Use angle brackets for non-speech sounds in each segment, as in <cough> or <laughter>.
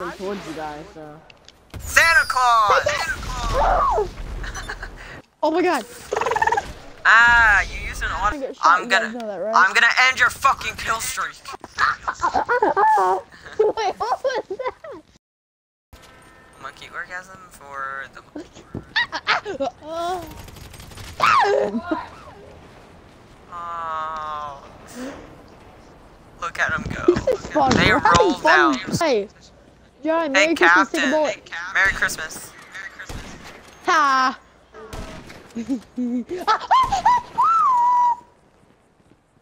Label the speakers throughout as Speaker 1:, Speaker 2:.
Speaker 1: towards you guys, so.
Speaker 2: Santa Claus! Santa Claus!
Speaker 3: Oh my god.
Speaker 2: ah, you use an
Speaker 3: I
Speaker 2: auto.
Speaker 3: get shot,
Speaker 2: I'm gonna.
Speaker 3: that, right?
Speaker 2: I'm gonna end your fucking kill streak. <laughs>
Speaker 3: Wait, what was that?
Speaker 2: Monkey orgasm for the. <laughs>
Speaker 3: Oh.
Speaker 2: Look at him go.
Speaker 3: This is.
Speaker 2: They
Speaker 3: We're having
Speaker 2: rolled
Speaker 3: fun.
Speaker 2: out.
Speaker 3: Hey, John, Merry
Speaker 2: Hey,
Speaker 3: Christmas, take a
Speaker 2: Captain.
Speaker 3: bullet.
Speaker 2: Merry Christmas. Merry Christmas.
Speaker 3: Ha!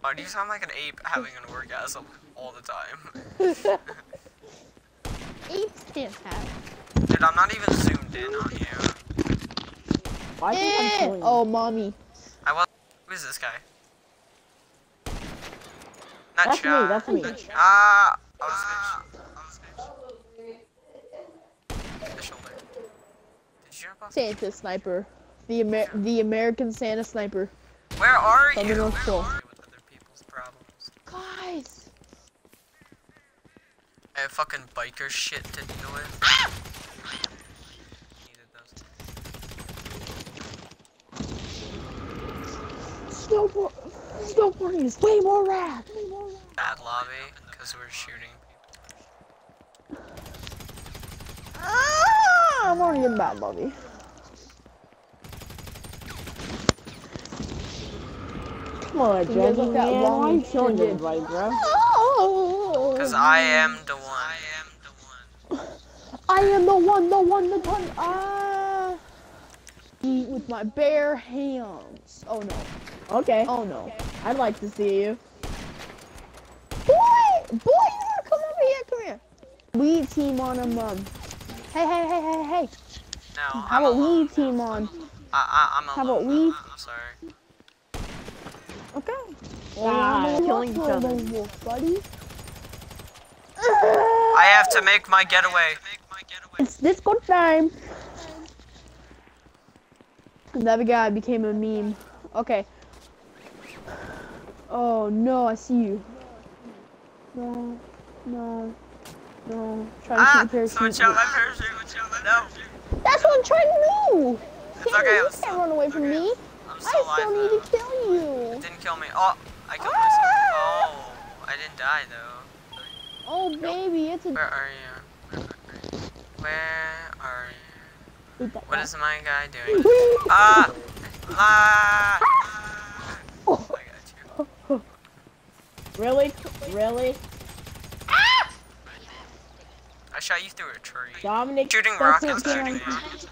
Speaker 2: Oh, do you sound like an ape having an orgasm all the time? <laughs>
Speaker 3: Apes can't have.
Speaker 2: Dude, I'm not even zoomed in on you.
Speaker 1: Why do you I'm
Speaker 3: Eh. Oh, mommy.
Speaker 2: I was. Who's this guy? Not
Speaker 1: That's me, that's me.
Speaker 2: Ah, I was bitch. I was bitch. The shoulder. Did you jump off?
Speaker 3: Santa sniper. The Amer the American Santa sniper.
Speaker 2: Where are
Speaker 3: From
Speaker 2: you? Where are you with other people's problems?
Speaker 3: Guys.
Speaker 2: I have fucking biker shit to deal with. Needed.
Speaker 3: Snowboard. Snowboarding is way more rad. Way more rad.
Speaker 2: Bad lobby, because we're shooting.
Speaker 3: Ah, I'm already in bad lobby.
Speaker 1: Come on,
Speaker 3: You guys
Speaker 1: Jesse,
Speaker 3: look that
Speaker 1: man.
Speaker 3: long
Speaker 1: Why are you killing
Speaker 3: trigger.
Speaker 1: everybody, bro?
Speaker 2: Because I am the one. I am the one.
Speaker 3: I am the one, the one, the one. Ah. Eat with my bare hands. Oh no.
Speaker 1: Okay,
Speaker 3: Oh no.
Speaker 1: I'd like to see you.
Speaker 3: Boy, boy, you wanna come over here? Come here. We team on a um. Hey, hey, hey, hey, hey.
Speaker 2: No,
Speaker 3: How
Speaker 2: I'm
Speaker 3: about we
Speaker 2: alone.
Speaker 3: team on?
Speaker 2: I, I, I'm
Speaker 3: How
Speaker 2: alone.
Speaker 3: about we-
Speaker 2: I'm sorry.
Speaker 3: Okay.
Speaker 1: Ah,
Speaker 3: Well,
Speaker 1: killing each other.
Speaker 3: wolf, buddy.
Speaker 2: I have to make my getaway.
Speaker 3: It's this good time. That guy became a meme. Okay. Oh no, I see you. No, no, no. Trying to
Speaker 2: Ah,
Speaker 3: shoot the
Speaker 2: someone
Speaker 3: parachute.
Speaker 2: Shot my parachute. No,
Speaker 3: That's what I'm trying to do.
Speaker 2: It's
Speaker 3: Can't,
Speaker 2: okay,
Speaker 3: you
Speaker 2: I'm
Speaker 3: can't
Speaker 2: still-
Speaker 3: run away from
Speaker 2: okay.
Speaker 3: me.
Speaker 2: I'm still
Speaker 3: I
Speaker 2: alive.
Speaker 3: need
Speaker 2: though.
Speaker 3: to kill you.
Speaker 2: It Didn't kill me. Oh, I killed myself. Oh, I didn't die though.
Speaker 3: Oh baby, it's a.
Speaker 2: Where are you? Where are you?
Speaker 3: What is that
Speaker 2: What
Speaker 3: guy.
Speaker 2: my guy <laughs> doing? Ah! Ah!
Speaker 3: Oh.
Speaker 2: I got you. <laughs>
Speaker 1: Really? Really?
Speaker 2: I shot you through a tree.
Speaker 1: Dominic,
Speaker 2: Shooting rockets, shooting rockets.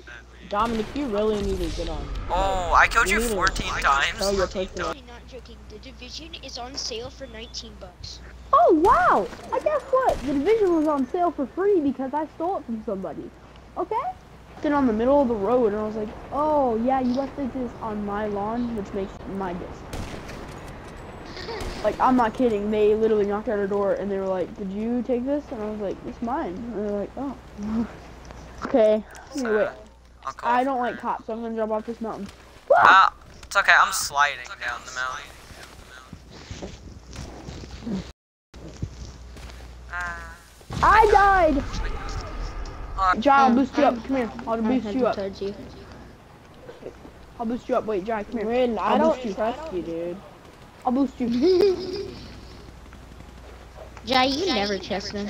Speaker 1: Dominic, you really need to get on.
Speaker 2: Oh, I killed you
Speaker 1: You need to
Speaker 2: 14
Speaker 1: Tell
Speaker 2: times.
Speaker 1: your person.
Speaker 4: Really not joking. The division is on sale for 19 bucks.
Speaker 3: Oh wow! I guess what? The division was on sale for free because I stole it from somebody. Okay? Then on the middle of the road, and I was like, "Oh yeah, you left it this on my lawn, which makes my disc." Like I'm not kidding. They literally knocked at our door and they were like, "Did you take this?" And I was like, "It's mine." And they're like, "Oh." <laughs> okay. Anyway,
Speaker 2: I'll
Speaker 3: I don't like
Speaker 2: it.
Speaker 3: cops. so I'm gonna jump off this mountain.
Speaker 2: Ah, it's okay. I'm sliding down the mountain. Ah.
Speaker 3: I died.
Speaker 2: Uh,
Speaker 3: Jai, I'll boost you up. Come here. I'll boost you up.
Speaker 4: told you.
Speaker 3: I'll boost you up. Wait, Jai, come here.
Speaker 1: Rin, I
Speaker 3: I'll
Speaker 1: don't trust you, dude.
Speaker 3: I'll boost <laughs> you.
Speaker 4: Jai, you never trust me.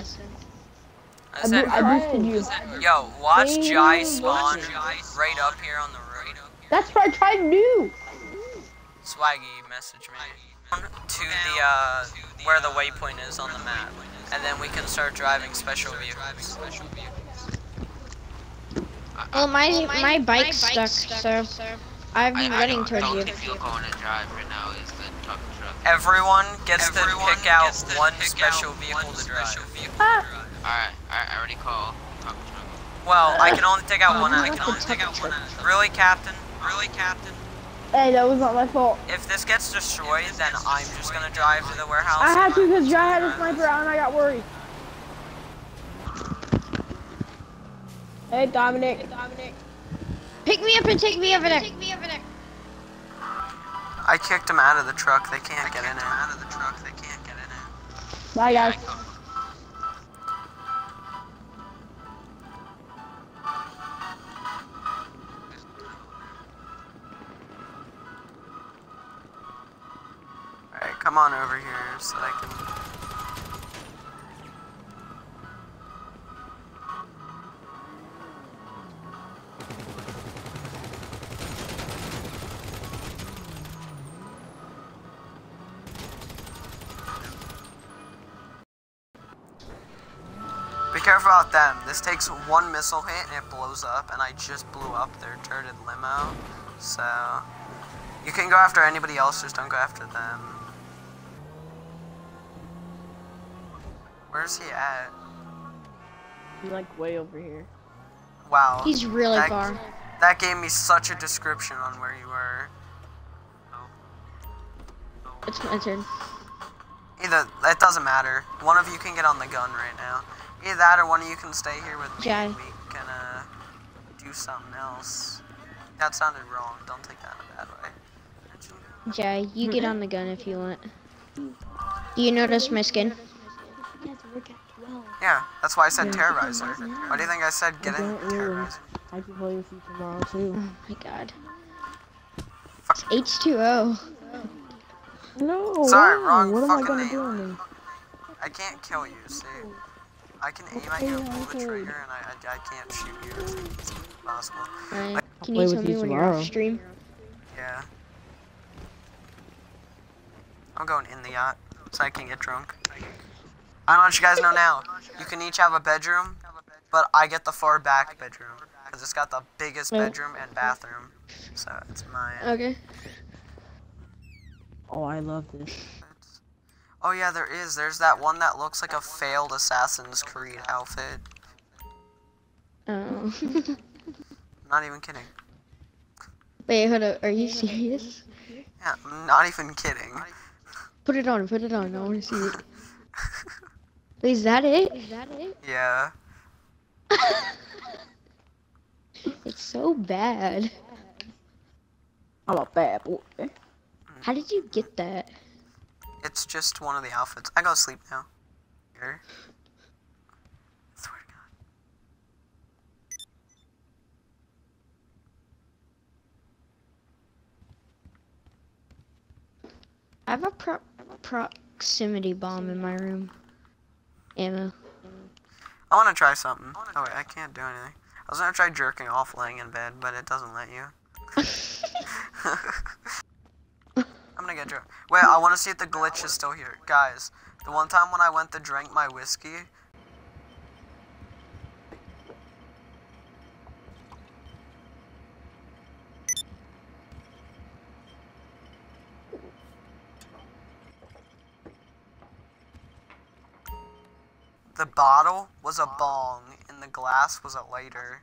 Speaker 3: I, bo- I boosted you.
Speaker 2: Yo, watch
Speaker 1: Baby,
Speaker 2: Jai
Speaker 1: watch
Speaker 2: spawn
Speaker 1: it.
Speaker 2: right up here on the right.
Speaker 3: That's what I tried to do.
Speaker 2: Swaggy, message me. To the, uh, where the waypoint is on the map. And then we can start driving special vehicles.
Speaker 4: Well, my my bike's stuck, so I've been running
Speaker 5: don't,
Speaker 4: towards
Speaker 5: don't
Speaker 4: you.
Speaker 5: think you'll go on a drive right now is the truck truck.
Speaker 2: Everyone gets to pick out one special vehicle to drive.
Speaker 3: Ah,
Speaker 5: Alright, alright, I already called truck truck.
Speaker 2: Well, I can only take out one
Speaker 4: I can only take out one
Speaker 2: Really, Captain? Really, Captain?
Speaker 3: hey, that was not my fault.
Speaker 2: If this gets destroyed, then I'm just gonna drive to the warehouse.
Speaker 3: I had to because
Speaker 2: just
Speaker 3: had a sniper out and I got worried.
Speaker 1: Hey, Dominic. Hey, Dominic.
Speaker 4: Pick me up and take me over there. Take me over there.
Speaker 2: I kicked them out of the truck. They can't I get in it. Out of the truck. They can't get in it.
Speaker 3: Bye guys.
Speaker 2: Come on over here so that I can Be careful about them. This takes one missile hit and it blows up, and I just blew up their turreted limo. So, you can go after anybody else, just don't go after them. Where's he at?
Speaker 1: He's like way over here.
Speaker 2: Wow.
Speaker 4: He's really
Speaker 2: that,
Speaker 4: far.
Speaker 2: That gave me such a description on where you were.
Speaker 4: It's my turn.
Speaker 2: Either, it doesn't matter. One of you can get on the gun right now. Either that or one of you can stay here with me
Speaker 4: Yeah.
Speaker 2: and we can, uh, do something else. That sounded wrong. Don't take that in a bad way.
Speaker 4: Yeah, you get on the gun if you want. Do you notice my skin?
Speaker 2: Yeah, that's why I said
Speaker 1: Yeah.
Speaker 2: terrorizer. Why do you think I said get in
Speaker 1: don't
Speaker 2: terrorizer?
Speaker 1: I can play with you tomorrow too.
Speaker 4: Oh my god.
Speaker 2: Fuck.
Speaker 4: It's H2O.
Speaker 1: No.
Speaker 2: Sorry,
Speaker 1: why?
Speaker 2: wrong
Speaker 1: What am I
Speaker 2: fucking
Speaker 1: gonna
Speaker 2: name.
Speaker 1: do?
Speaker 2: I can't kill you, see? I can aim at you,
Speaker 1: I
Speaker 2: pull the trigger, and I, I, I can't shoot you. It's, it's impossible.
Speaker 4: Uh, can you tell
Speaker 1: with
Speaker 4: me
Speaker 1: you
Speaker 4: when you're
Speaker 1: tomorrow.
Speaker 4: off stream?
Speaker 2: Yeah. I'm going in the yacht so I can get drunk. I don't know what you guys know now. You can each have a bedroom, but I get the far back bedroom because it's got the biggest bedroom and bathroom. So it's mine.
Speaker 4: Okay.
Speaker 1: Oh, I love this.
Speaker 2: Oh yeah, there is. There's that one that looks like a failed Assassin's Creed outfit.
Speaker 4: Oh. <laughs>
Speaker 2: Not even kidding.
Speaker 4: Wait, hold up. Are you serious?
Speaker 2: Yeah, I'm not even kidding.
Speaker 4: Put it on. Put it on. I want to see it. Wait, is that it? Is that it?
Speaker 2: yeah. <laughs>
Speaker 4: It's so bad.
Speaker 1: I'm a bad boy.
Speaker 4: How did you get that?
Speaker 2: It's just one of the outfits. I go to sleep now. Here. Swear to God.
Speaker 4: I have a pro proximity bomb in my room. Ammo.
Speaker 2: I want to try something. Oh wait, I can't do anything. I was gonna try jerking off laying in bed, but it doesn't let you. <laughs> <laughs> Gonna get drunk. Wait, I want to see if the glitch is still here, guys. The one time when I went to drink my whiskey, the bottle was a bong and the glass was a lighter.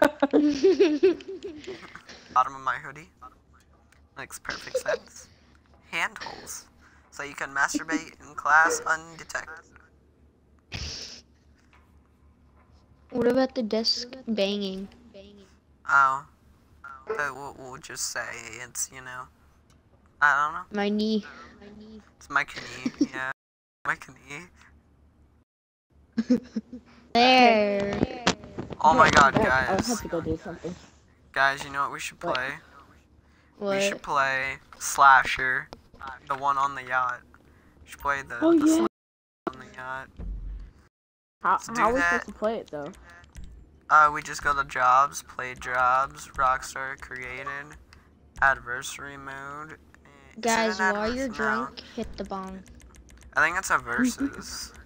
Speaker 2: <laughs> Bottom of my hoodie. Makes perfect sense. Hand Handholds. So you can masturbate in class undetected.
Speaker 4: What about the desk banging?
Speaker 2: Oh. But we'll, we'll just say it's, you know. I don't know.
Speaker 4: My knee.
Speaker 2: It's my knee. Yeah. <laughs> My knee. <laughs>
Speaker 4: There.
Speaker 2: Oh my god,
Speaker 1: I have- I
Speaker 2: guys.
Speaker 1: have to go do something.
Speaker 2: Guys, you know what we should
Speaker 1: What?
Speaker 2: Play? We should play Slasher. The one on the yacht. We should play the,
Speaker 1: Oh,
Speaker 2: the
Speaker 1: yeah.
Speaker 2: Slasher on the yacht.
Speaker 1: How, how are we
Speaker 2: that.
Speaker 1: supposed to play it though?
Speaker 2: Uh, we just go to jobs, play jobs, Rockstar created, adversary mode.
Speaker 4: Guys, while you're
Speaker 2: no.
Speaker 4: drunk, hit the bong.
Speaker 2: I think it's a versus. <laughs>